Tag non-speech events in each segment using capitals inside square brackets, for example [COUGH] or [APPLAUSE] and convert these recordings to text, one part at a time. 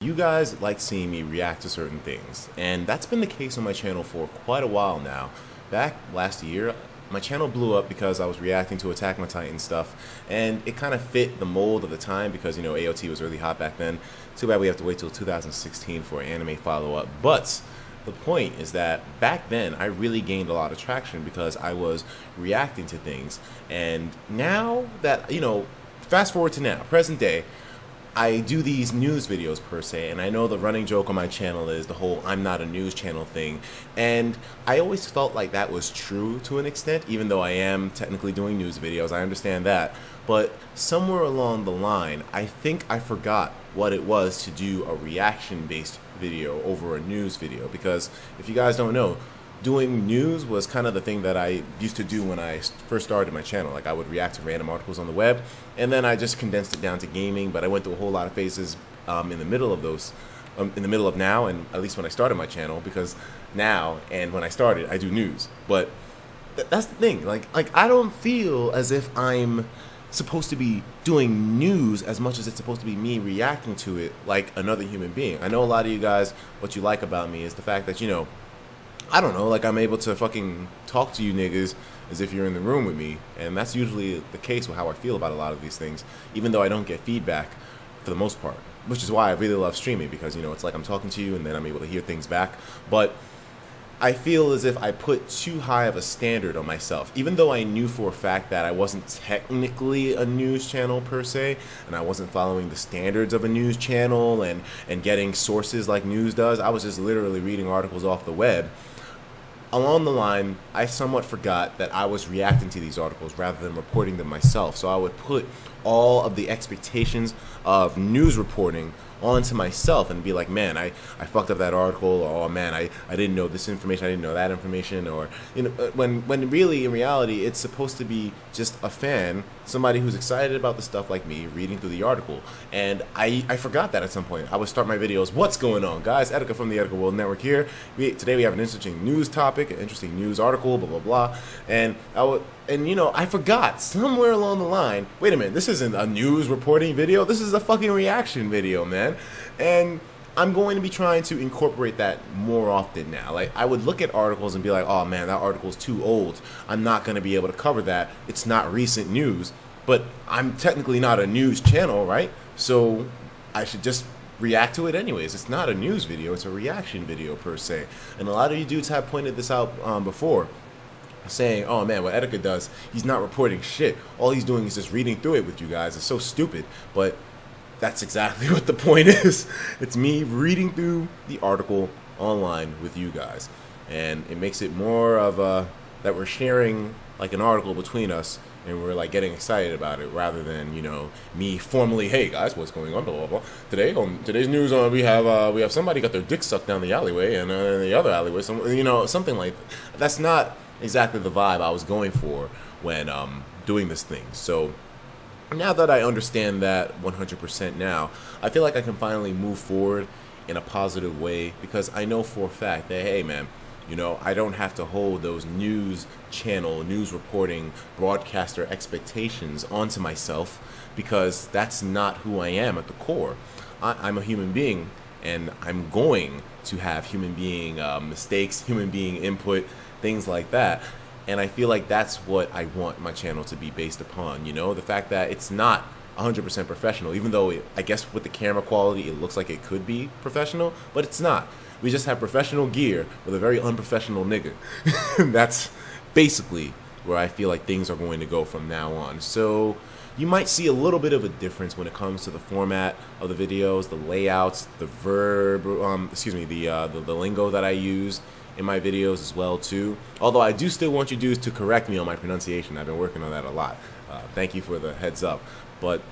You guys like seeing me react to certain things, and that's been the case on my channel for quite a while now. Back last year, my channel blew up because I was reacting to Attack on Titan stuff, and it kind of fit the mold of the time because, you know, AOT was really hot back then. Too bad we have to wait till 2016 for an anime follow-up, but the point is that back then I really gained a lot of traction because I was reacting to things, and now that, you know, fast forward to now, present day, I do these news videos per se, and I know the running joke on my channel is the whole I'm not a news channel thing. And I always felt like that was true to an extent, even though I am technically doing news videos. I understand that. But somewhere along the line, I think I forgot what it was to do a reaction based video over a news video. Because if you guys don't know, doing news was kind of the thing that I used to do when I first started my channel. Like I would react to random articles on the web, and then I just condensed it down to gaming. But I went through a whole lot of phases um, in the middle of those, um, in the middle of now, and at least when I started my channel, because now and when I started, I do news. But th that's the thing. Like like I don't feel as if I'm supposed to be doing news as much as it's supposed to be me reacting to it like another human being. I know a lot of you guys what you like about me is the fact that you know I don't know, like I'm able to fucking talk to you niggas as if you're in the room with me. And that's usually the case with how I feel about a lot of these things, even though I don't get feedback for the most part. Which is why I really love streaming because, you know, it's like I'm talking to you and then I'm able to hear things back. But I feel as if I put too high of a standard on myself. Even though I knew for a fact that I wasn't technically a news channel per se, and I wasn't following the standards of a news channel and, and getting sources like news does, I was just literally reading articles off the web along the line, I somewhat forgot that I was reacting to these articles rather than reporting them myself. So I would put all of the expectations of news reporting onto myself and be like, man, I, I fucked up that article, or oh man, I, I didn't know this information, I didn't know that information, or you know, uh, when when really in reality it's supposed to be just a fan, somebody who's excited about the stuff like me, reading through the article, and I I forgot that at some point. I would start my videos, what's going on, guys? Etika from the Etika World Network here. We, today we have an interesting news topic, an interesting news article, blah blah blah, and I would and you know, I forgot somewhere along the line. Wait a minute, this isn't a news reporting video. This is a fucking reaction video, man. And I'm going to be trying to incorporate that more often now. Like I would look at articles and be like, "Oh man, that article's too old. I'm not going to be able to cover that. It's not recent news." But I'm technically not a news channel, right? So I should just react to it anyways. It's not a news video, it's a reaction video per se. And a lot of you dudes have pointed this out um, before saying, oh man, what Etika does, he's not reporting shit. All he's doing is just reading through it with you guys. It's so stupid. But that's exactly [LAUGHS] what the point is. It's me reading through the article online with you guys. And it makes it more of a, that we're sharing like an article between us and we're like getting excited about it rather than you know me formally hey guys what's going on blah blah blah today on today's news uh, we have uh, we have somebody got their dick sucked down the alleyway and uh, in the other alleyway some you know something like that. that's not exactly the vibe I was going for when um, doing this thing. So now that I understand that 100% now, I feel like I can finally move forward in a positive way because I know for a fact that, hey, man, you know, I don't have to hold those news channel, news reporting, broadcaster expectations onto myself because that's not who I am at the core. I, am a human being and I'm going to have human being uh, mistakes, human being input, things like that. And I feel like that's what I want my channel to be based upon, you know, the fact that it's not 100% professional, even though it, I guess with the camera quality, it looks like it could be professional, but it's not. We just have professional gear with a very unprofessional nigga. [LAUGHS] that's basically where I feel like things are going to go from now on. So you might see a little bit of a difference when it comes to the format of the videos, the layouts, the verb, um, excuse me, the, uh, the, the lingo that I use in my videos as well too. Although I do still want you dudes to correct me on my pronunciation. I've been working on that a lot. Uh, thank you for the heads up. But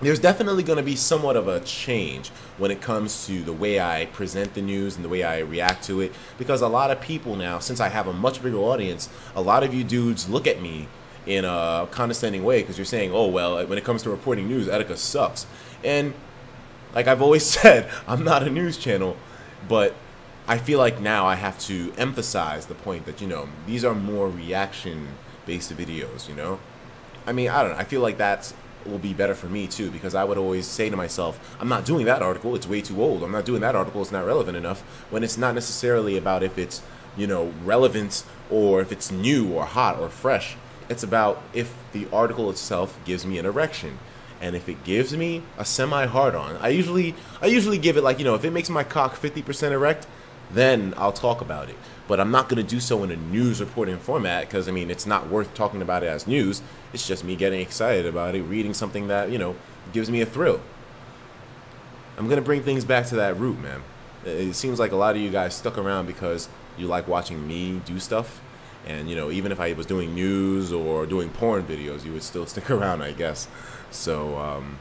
there's definitely going to be somewhat of a change when it comes to the way I present the news and the way I react to it because a lot of people now, since I have a much bigger audience, a lot of you dudes look at me in a condescending way because you're saying, oh, well, when it comes to reporting news, Etika sucks. And like I've always [LAUGHS] said, I'm not a news channel, but I feel like now I have to emphasize the point that, you know, these are more reaction based videos, you know? I mean, I don't know. I feel like that's will be better for me too because I would always say to myself, I'm not doing that article, it's way too old. I'm not doing that article, it's not relevant enough. When it's not necessarily about if it's, you know, relevant or if it's new or hot or fresh. It's about if the article itself gives me an erection. And if it gives me a semi hard on, I usually I usually give it like, you know, if it makes my cock 50% erect, then I'll talk about it. But I'm not going to do so in a news reporting format because, I mean, it's not worth talking about it as news. It's just me getting excited about it, reading something that, you know, gives me a thrill. I'm going to bring things back to that root, man. It seems like a lot of you guys stuck around because you like watching me do stuff. And, you know, even if I was doing news or doing porn videos, you would still [LAUGHS] stick around, I guess. So, um,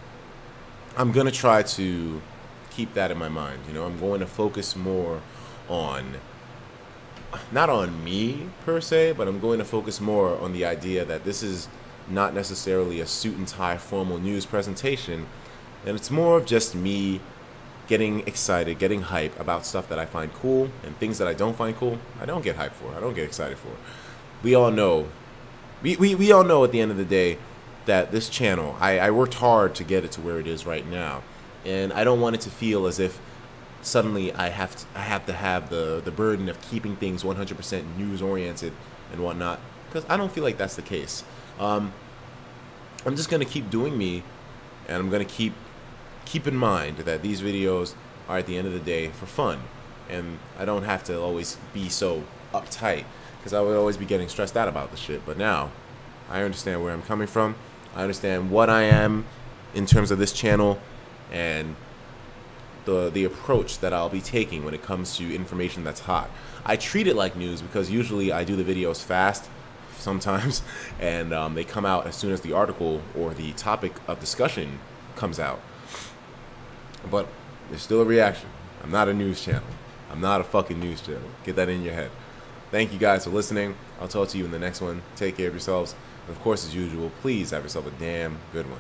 I'm going to try to keep that in my mind. You know, I'm going to focus more on not on me per se, but I'm going to focus more on the idea that this is not necessarily a suit and tie formal news presentation, and it's more of just me getting excited, getting hype about stuff that I find cool and things that I don't find cool. I don't get hyped for. I don't get excited for. We all know, we, we, we all know at the end of the day that this channel, I, I worked hard to get it to where it is right now, and I don't want it to feel as if suddenly I have to, I have to have the the burden of keeping things 100% news oriented and whatnot because I don't feel like that's the case. Um, I'm just gonna keep doing me, and I'm gonna keep keep in mind that these videos are at the end of the day for fun, and I don't have to always be so uptight because I would always be getting stressed out about the shit. But now I understand where I'm coming from. I understand what I am in terms of this channel, and the the approach that I'll be taking when it comes to information that's hot. I treat it like news because usually I do the videos fast sometimes [LAUGHS] and um, they come out as soon as the article or the topic of discussion comes out. But there's still a reaction. I'm not a news channel. I'm not a fucking news channel. Get that in your head. Thank you guys for listening. I'll talk to you in the next one. Take care of yourselves. And of course, as usual, please have yourself a damn good one.